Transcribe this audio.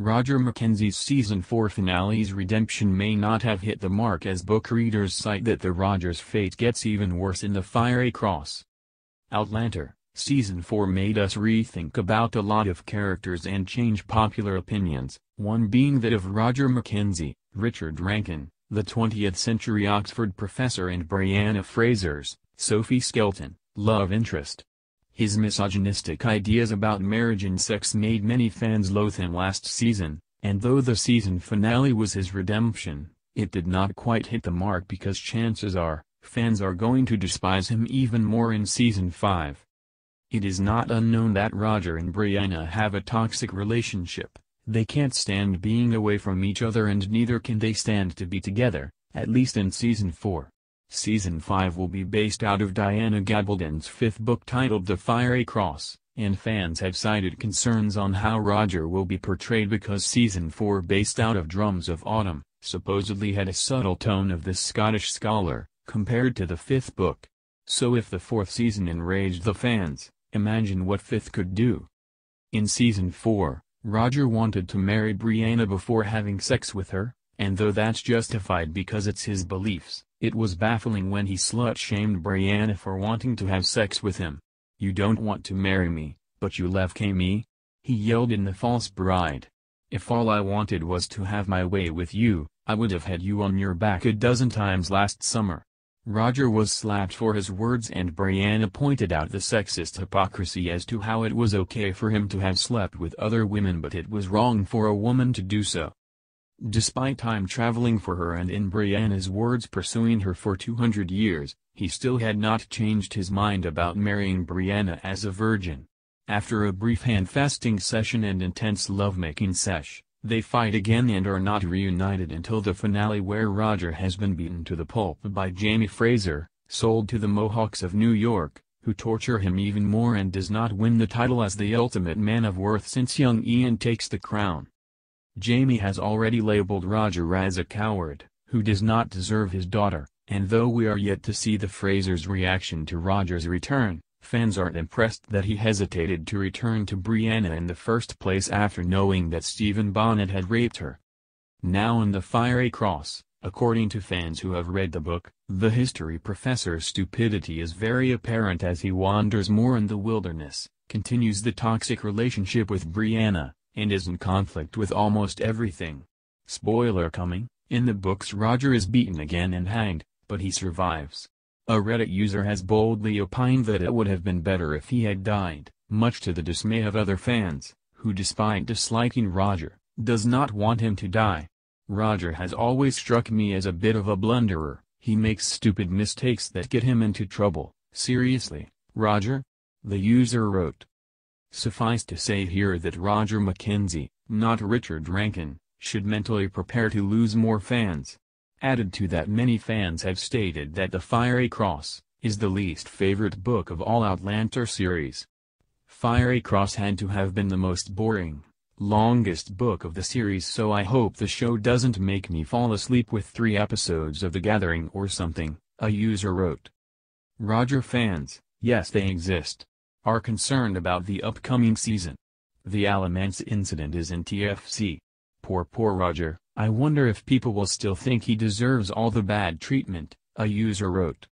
Roger Mackenzie's season 4 finale's redemption may not have hit the mark as book readers cite that the Rogers fate gets even worse in the Fiery Cross. Outlander, season 4 made us rethink about a lot of characters and change popular opinions, one being that of Roger Mackenzie, Richard Rankin, the 20th century Oxford professor and Brianna Fraser's, Sophie Skelton, love interest. His misogynistic ideas about marriage and sex made many fans loathe him last season, and though the season finale was his redemption, it did not quite hit the mark because chances are, fans are going to despise him even more in season 5. It is not unknown that Roger and Brianna have a toxic relationship, they can't stand being away from each other and neither can they stand to be together, at least in season 4. Season 5 will be based out of Diana Gabaldon's fifth book titled The Fiery Cross, and fans have cited concerns on how Roger will be portrayed because Season 4 based out of Drums of Autumn, supposedly had a subtle tone of the Scottish scholar, compared to the fifth book. So if the fourth season enraged the fans, imagine what fifth could do. In Season 4, Roger wanted to marry Brianna before having sex with her, and though that's justified because it's his beliefs, it was baffling when he slut-shamed Brianna for wanting to have sex with him. You don't want to marry me, but you left me? He yelled in The False Bride. If all I wanted was to have my way with you, I would have had you on your back a dozen times last summer. Roger was slapped for his words and Brianna pointed out the sexist hypocrisy as to how it was okay for him to have slept with other women but it was wrong for a woman to do so. Despite time traveling for her and in Brianna's words pursuing her for 200 years, he still had not changed his mind about marrying Brianna as a virgin. After a brief hand-fasting session and intense lovemaking sesh, they fight again and are not reunited until the finale where Roger has been beaten to the pulp by Jamie Fraser, sold to the Mohawks of New York, who torture him even more and does not win the title as the ultimate man of worth since young Ian takes the crown. Jamie has already labeled Roger as a coward, who does not deserve his daughter, and though we are yet to see the Fraser's reaction to Roger's return, fans aren't impressed that he hesitated to return to Brianna in the first place after knowing that Stephen Bonnet had raped her. Now in the Fiery Cross, according to fans who have read the book, the history professor's stupidity is very apparent as he wanders more in the wilderness, continues the toxic relationship with Brianna, and is in conflict with almost everything. Spoiler coming, in the books Roger is beaten again and hanged, but he survives. A Reddit user has boldly opined that it would have been better if he had died, much to the dismay of other fans, who despite disliking Roger, does not want him to die. Roger has always struck me as a bit of a blunderer, he makes stupid mistakes that get him into trouble, seriously, Roger? The user wrote. Suffice to say here that Roger Mackenzie, not Richard Rankin, should mentally prepare to lose more fans. Added to that many fans have stated that The Fiery Cross, is the least favorite book of all Outlander series. Fiery Cross had to have been the most boring, longest book of the series so I hope the show doesn't make me fall asleep with three episodes of The Gathering or something, a user wrote. Roger fans, yes they exist are concerned about the upcoming season. The Alamance incident is in TFC. Poor poor Roger, I wonder if people will still think he deserves all the bad treatment, a user wrote.